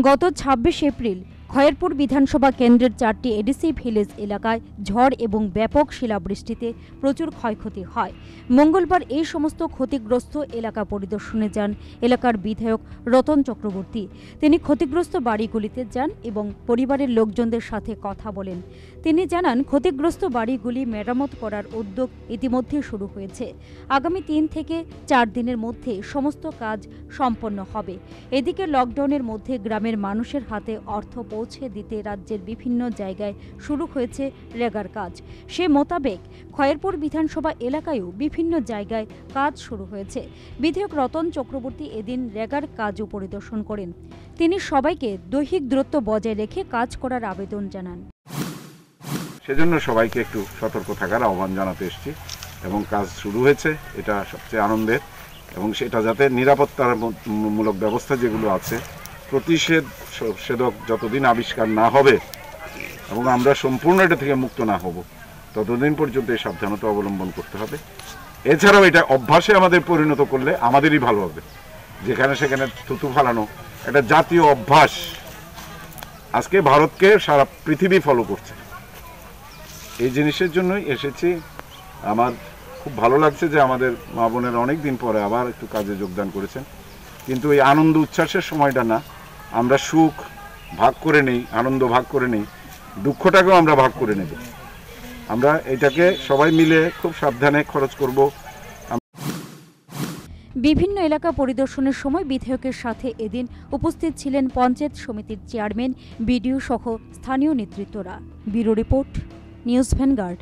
গত ছাব্বিশ এপ্রিল খয়েরপুর বিধানসভা কেন্দ্রের চারটি এডিসি ভিলেজ এলাকায় ঝড় এবং ব্যাপক শিলাবৃষ্টিতে প্রচুর ক্ষয়ক্ষতি হয়। মঙ্গলবার এই সমস্ত ক্ষতিগ্রস্ত এলাকা পরিদর্শনে যান এলাকার বিধায়ক রতন চক্রবর্তী। তিনি ক্ষতিগ্রস্ত বাড়িগুলিতে যান এবং পরিবারের লোকজনদের সাথে কথা বলেন। তিনি জানান, ক্ষতিগ্রস্ত বাড়িগুলি মেরামত করার উদ্যোগ ইতিমধ্যে শুরু হয়েছে। আগামী তিন থেকে চার দিনের মধ্যে সমস্ত কাজ সম্পন্ন হবে। এদিকে লকডাউনের মধ্যে গ্রামের মানুষের হাতে অর্থ দিতে রাজ্যের বিভিন্ন জায়গায় শুরু হয়েছে রেগার কাজ। সে মোতাবেক খয়েরপুর বিধানসভা এলাকায়ও বিভিন্ন জায়গায় কাজ শুরু হয়েছে। বিধায়ক রতন চক্রবর্তী এদিন রেগার কাজও পরিদর্শন করেন। তিনি সবাইকে দৈহিক দূরত্ব বজায় রেখে কাজ করার আবেদন জানান। সেজন্য সবাইকে একটু সতর্ক থাকার আহ্বান জানাতে এসেছি এবং কাজ শুরু হয়েছে, এটা সবচেয়ে আনন্দের। এবং সেটা যাতে নিরাপত্তার মূলক ব্যবস্থা যেগুলো আছে প্রতিষেধ যতদিন আবিষ্কার না হবে এবং আমরা সম্পূর্ণ এটা থেকে মুক্ত না হব, ততদিন পর্যন্ত এই সাবধানতা অবলম্বন করতে হবে। এছাড়াও এটা অভ্যাসে আমাদের পরিণত করলে আমাদেরই ভালো হবে। যেখানে সেখানে থুতু ফালানো একটা জাতীয় অভ্যাস আজকে ভারতকে সারা পৃথিবী ফলো করছে। এই জিনিসের জন্যই এসেছি। আমার খুব ভালো লাগছে যে আমাদের মা বোনের অনেক দিন পরে আবার একটু কাজে যোগদান করেছেন। কিন্তু এই আনন্দ উচ্ছ্বাসের সময়টা না। আমরা সুখ ভাগ করে নেই, আনন্দ ভাগ করে নেই, দুঃখটাকেও আমরা ভাগ করে নেব। আমরা এটাকে সবাই মিলে খুব সাবধানে খরচ করব। বিভিন্ন এলাকা পরিদর্শনের সময় বিধায়কের সাথে এদিন উপস্থিত ছিলেন পঞ্চায়েত সমিতির চেয়ারম্যান, বিডিও সহ স্থানীয় নেতৃত্বরা। Bureau report, News Vanguard.